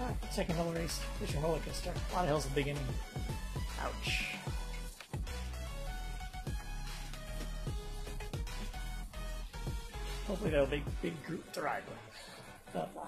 Alright, second hill race. Here's your roller coaster. A lot of hills at the beginning. Ouch. Hopefully they'll be big group to ride with. But, uh,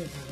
It is